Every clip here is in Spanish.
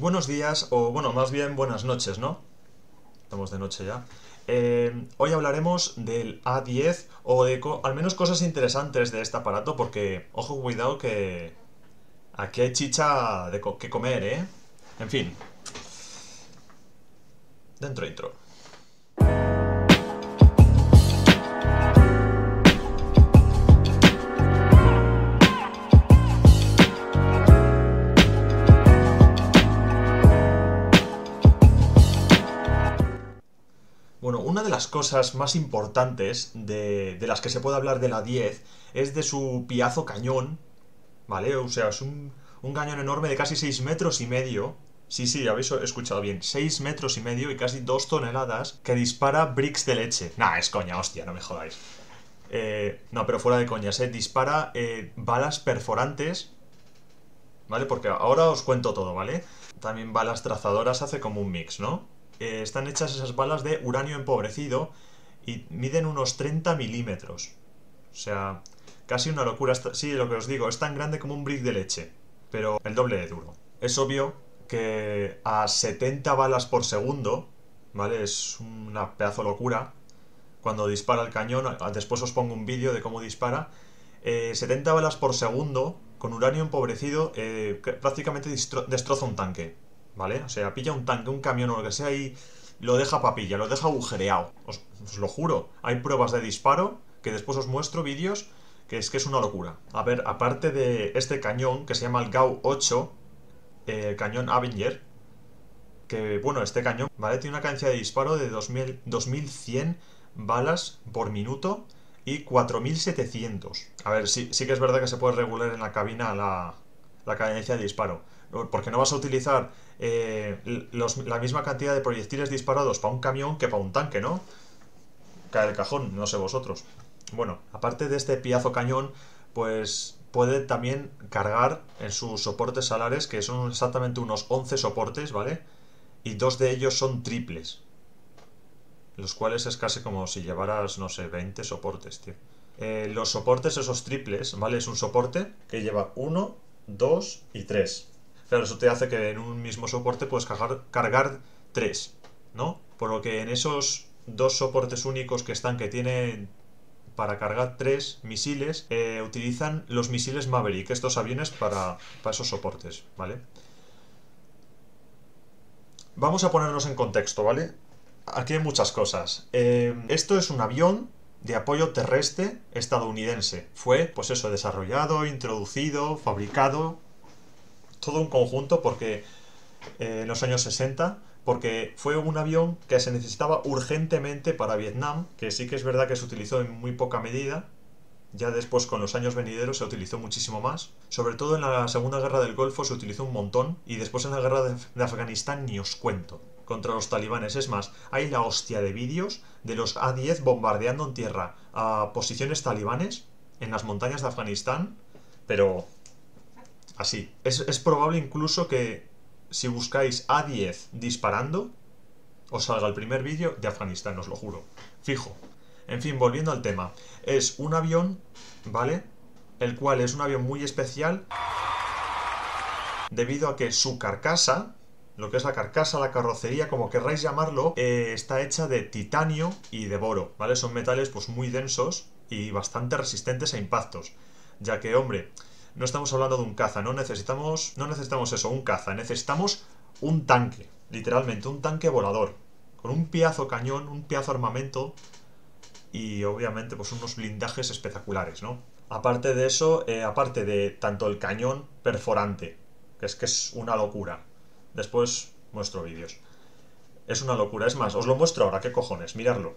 Buenos días, o bueno, más bien buenas noches, ¿no? Estamos de noche ya. Eh, hoy hablaremos del A10 o de al menos cosas interesantes de este aparato porque, ojo, cuidado que aquí hay chicha de que comer, ¿eh? En fin. Dentro intro. Cosas más importantes de, las que se puede hablar de la 10 es de su piazo cañón, ¿vale? O sea, es un, cañón enorme de casi 6 metros y medio. Sí, sí, habéis escuchado bien. 6 metros y medio y casi 2 toneladas que dispara bricks de leche. Nah, es coña, hostia, no me jodáis. Eh, no, pero fuera de coñas, ¿eh? Dispara eh, balas perforantes. ¿Vale? Porque ahora os cuento todo, ¿vale? También balas trazadoras hace como un mix, ¿no? Eh, están hechas esas balas de uranio empobrecido y miden unos 30 milímetros. O sea, casi una locura. Sí, lo que os digo, es tan grande como un brick de leche, pero el doble de duro. Es obvio que a 70 balas por segundo, ¿vale? Es una pedazo locura. Cuando dispara el cañón, después os pongo un vídeo de cómo dispara. 70 eh, balas por segundo con uranio empobrecido eh, prácticamente destroza un tanque. ¿Vale? O sea, pilla un tanque, un camión o lo que sea y lo deja papilla, lo deja agujereado. Os, lo juro. Hay pruebas de disparo que después os muestro vídeos que es que es una locura. A ver, aparte de este cañón que se llama el GAU 8, el cañón Avenger, que bueno, este cañón, ¿vale? Tiene una cadencia de disparo de 2000, 2100 balas por minuto y 4700. A ver, sí, sí que es verdad que se puede regular en la cabina la, la cadencia de disparo porque no vas a utilizar eh, la misma cantidad de proyectiles disparados para un camión que para un tanque, ¿no? Cae el cajón, no sé vosotros. Bueno, aparte de este piazo cañón, pues puede también cargar en sus soportes salares, que son exactamente unos 11 soportes, ¿vale? Y dos de ellos son triples. Los cuales es casi como si llevaras, no sé, 20 soportes, tío. Eh, los soportes, esos triples, ¿vale? Es un soporte que lleva 1, 2 y 3. Claro, eso te hace que en un mismo soporte puedes cargar, tres, ¿no? Por lo que en esos dos soportes únicos que están, que tienen para cargar tres misiles, eh, utilizan los misiles Maverick, estos aviones para, esos soportes, ¿vale? Vamos a ponernos en contexto, ¿vale? Aquí hay muchas cosas. Eh, esto es un avión de apoyo terrestre estadounidense. Fue, pues eso, desarrollado, introducido, fabricado todo un conjunto porque eh, en los años 60 porque fue un avión que se necesitaba urgentemente para Vietnam, que sí que es verdad que se utilizó en muy poca medida, ya después con los años venideros se utilizó muchísimo más, sobre todo en la Segunda Guerra del Golfo se utilizó un montón y después en la Guerra de, Afganistán ni os cuento contra los talibanes. Es más, hay la hostia de vídeos de los A-10 bombardeando en tierra a posiciones talibanes en las montañas de Afganistán, pero Así. Es, probable incluso que si buscáis A10 disparando, os salga el primer vídeo de Afganistán, os lo juro. Fijo. En fin, volviendo al tema. Es un avión, ¿vale? El cual es un avión muy especial debido a que su carcasa, lo que es la carcasa, la carrocería, como querráis llamarlo, eh, está hecha de titanio y de boro, ¿vale? Son metales pues muy densos y bastante resistentes a impactos, ya que, hombre, no estamos hablando de un caza, no necesitamos, no necesitamos eso, un caza, necesitamos un tanque, literalmente, un tanque volador, con un piazo cañón, un piazo armamento y obviamente pues unos blindajes espectaculares, ¿no? Aparte de eso, eh, aparte de tanto el cañón perforante, que es que es una locura. Después muestro vídeos. Es una locura, es más, os lo muestro ahora, qué cojones, mirarlo.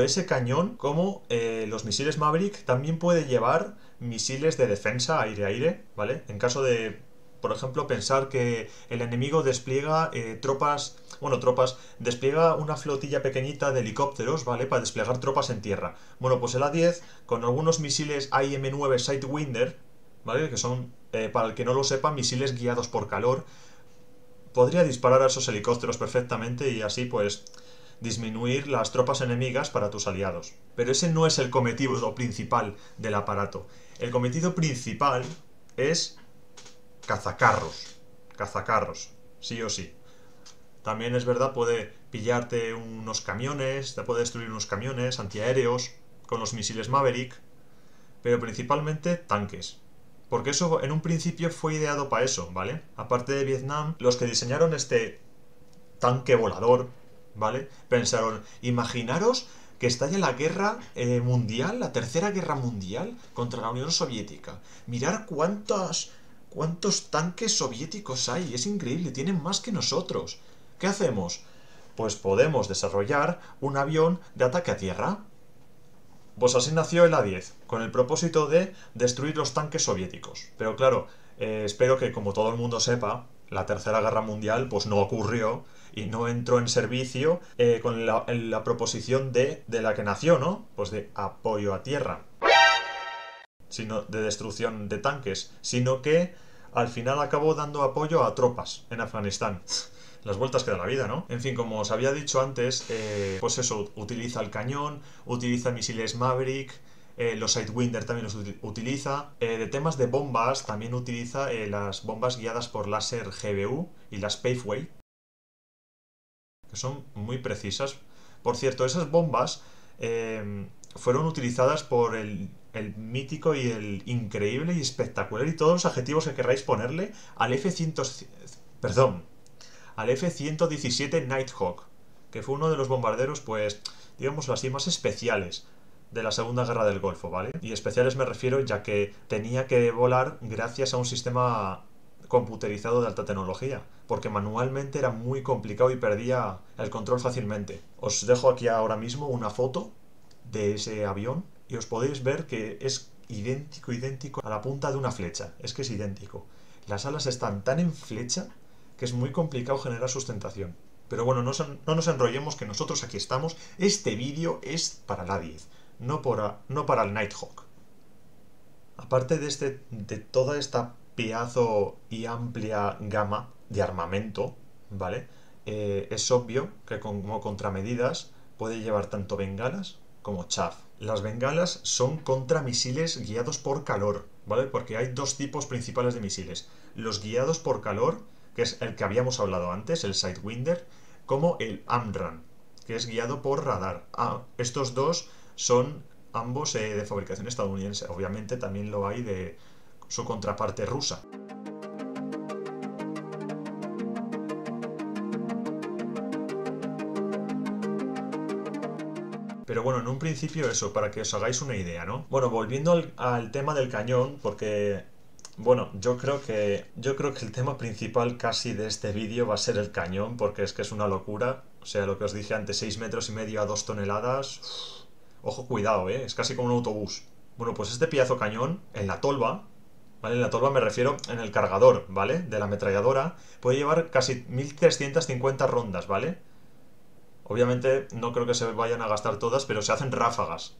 Ese cañón como eh, los misiles Maverick también puede llevar misiles de defensa aire-aire, ¿vale? En caso de por ejemplo, pensar que el enemigo despliega eh, tropas, bueno, tropas, despliega una flotilla pequeñita de helicópteros, ¿vale? Para desplegar tropas en tierra. Bueno, pues el A-10, con algunos misiles IM-9 Sidewinder, ¿vale? Que son, eh, para el que no lo sepa, misiles guiados por calor, podría disparar a esos helicópteros perfectamente y así, pues, disminuir las tropas enemigas para tus aliados. Pero ese no es el cometido principal del aparato. El cometido principal es cazacarros. Cazacarros, sí o sí. También es verdad, puede pillarte unos camiones, te puede destruir unos camiones antiaéreos con los misiles Maverick, pero principalmente tanques. Porque eso en un principio fue ideado para eso, ¿vale? Aparte de Vietnam, los que diseñaron este tanque volador, ¿vale? Pensaron, imaginaros que estalle la guerra eh, mundial, la tercera guerra mundial contra la Unión Soviética. Mirar cuántos, cuántos tanques soviéticos hay, es increíble, tienen más que nosotros. ¿Qué hacemos? Pues podemos desarrollar un avión de ataque a tierra. Pues así nació el A-10, con el propósito de destruir los tanques soviéticos. Pero claro, eh, espero que como todo el mundo sepa, la Tercera Guerra Mundial pues no ocurrió y no entró en servicio eh, con la, proposición de, de la que nació, ¿no? Pues de apoyo a tierra, sino de destrucción de tanques, sino que al final acabó dando apoyo a tropas en Afganistán. Las vueltas que da la vida, ¿no? En fin, como os había dicho antes, eh, pues eso, utiliza el cañón, utiliza misiles Maverick, eh, los Sidewinder también los utiliza. de temas de bombas, también utiliza las bombas guiadas por láser GBU y las Paveway, son muy precisas. Por cierto, esas bombas em, fueron utilizadas por el, mítico y el increíble y espectacular y todos los adjetivos que querráis ponerle al F-100... Perdón, al F-117 Nighthawk, que fue uno de los bombarderos, pues, digámoslo así, más especiales de la Segunda Guerra del Golfo, ¿vale? Y especiales me refiero ya que tenía que volar gracias a un sistema computerizado de alta tecnología, porque manualmente era muy complicado y perdía el control fácilmente. Os dejo aquí ahora mismo una foto de ese avión y os podéis ver que es idéntico, idéntico a la punta de una flecha. Es que es idéntico. Las alas están tan en flecha que es muy complicado generar sustentación. Pero bueno, no, no nos enrollemos que nosotros aquí estamos. Este vídeo es para la 10, no, no para el Nighthawk. Aparte de, este, de toda esta piazo y amplia gama de armamento, ¿vale? Eh, es obvio que como contramedidas puede llevar tanto bengalas como chaff. Las bengalas son contramisiles guiados por calor, ¿vale? Porque hay dos tipos principales de misiles. Los guiados por calor, que es el que habíamos hablado antes, el Sidewinder, como el AMRAN, que es guiado por radar. Ah, estos dos son ambos eh, de fabricación estadounidense. Obviamente también lo hay de, su contraparte rusa. Pero bueno, en un principio eso, para que os hagáis una idea, ¿no? Bueno, volviendo al, tema del cañón, porque bueno, yo creo que yo creo que el tema principal casi de este vídeo va a ser el cañón, porque es que es una locura. O sea, lo que os dije antes, 6 metros y medio a 2 toneladas. ojo, cuidado, ¿eh? Es casi como un autobús. Bueno, pues este piazo cañón, en la tolva, En la tolva me refiero en el cargador, ¿vale? De la ametralladora, puede llevar casi 1350 rondas, ¿vale? Obviamente no creo que se vayan a gastar todas, pero se hacen ráfagas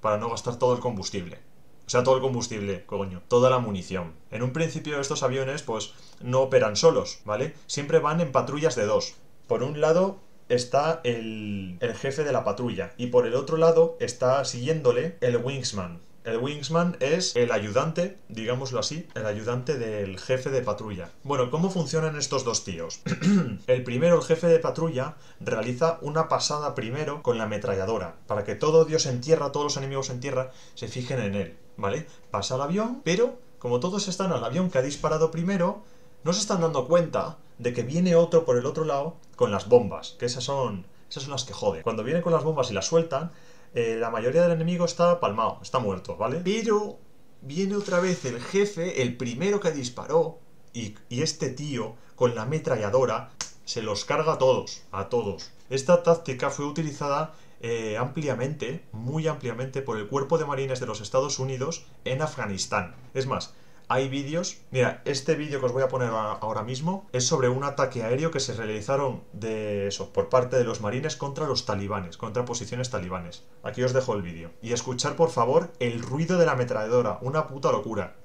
para no gastar todo el combustible. O sea, todo el combustible, coño, toda la munición. En un principio estos aviones pues no operan solos, ¿vale? Siempre van en patrullas de dos. Por un lado está el, el jefe de la patrulla y por el otro lado está siguiéndole el wingsman, el Wingsman es el ayudante, digámoslo así, el ayudante del jefe de patrulla. Bueno, ¿cómo funcionan estos dos tíos? el primero, el jefe de patrulla, realiza una pasada primero con la ametralladora, para que todo Dios en tierra, todos los enemigos en tierra, se fijen en él, ¿vale? Pasa el avión, pero como todos están al avión que ha disparado primero, no se están dando cuenta de que viene otro por el otro lado con las bombas, que esas son, esas son las que joden. Cuando viene con las bombas y las sueltan, eh, la mayoría del enemigo está palmado, está muerto, ¿vale? Pero viene otra vez el jefe, el primero que disparó, y, este tío, con la ametralladora, se los carga a todos, a todos. Esta táctica fue utilizada eh, ampliamente, muy ampliamente, por el Cuerpo de Marines de los Estados Unidos en Afganistán. Es más, hay vídeos. Mira, este vídeo que os voy a poner ahora mismo es sobre un ataque aéreo que se realizaron de eso, por parte de los marines contra los talibanes, contra posiciones talibanes. Aquí os dejo el vídeo. Y escuchar por favor el ruido de la ametralladora, una puta locura.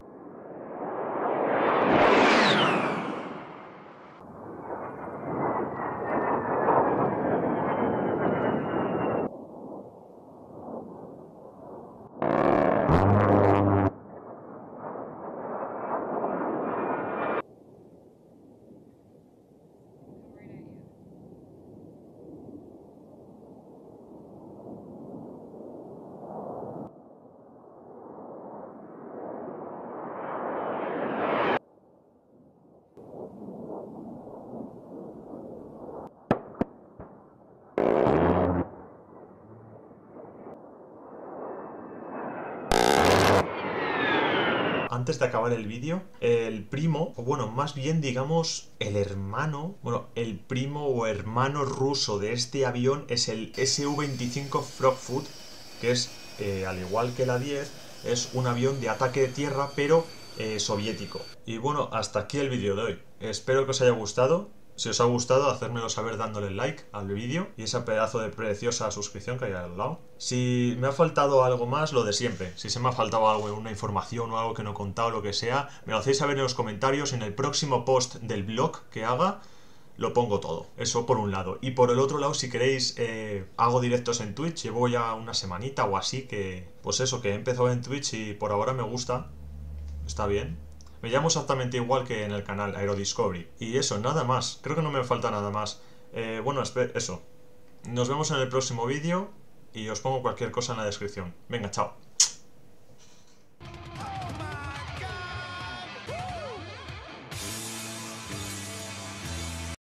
Antes de acabar el vídeo, el primo, o bueno, más bien digamos el hermano, bueno, el primo o hermano ruso de este avión es el Su-25 Frogfoot, que es, eh, al igual que la 10, es un avión de ataque de tierra, pero eh, soviético. Y bueno, hasta aquí el vídeo de hoy. Espero que os haya gustado. Si os ha gustado, hacérmelo saber dándole like al vídeo y ese pedazo de preciosa suscripción que hay al lado. Si me ha faltado algo más, lo de siempre. Si se me ha faltado algo, una información o algo que no he contado, lo que sea, me lo hacéis saber en los comentarios. En el próximo post del blog que haga, lo pongo todo. Eso por un lado. Y por el otro lado, si queréis, eh, hago directos en Twitch. Llevo ya una semanita o así que, pues eso, que he empezado en Twitch y por ahora me gusta. Está bien. Me llamo exactamente igual que en el canal Aerodiscovery. Y eso, nada más. Creo que no me falta nada más. Eh, bueno, eso. Nos vemos en el próximo vídeo y os pongo cualquier cosa en la descripción. Venga, chao.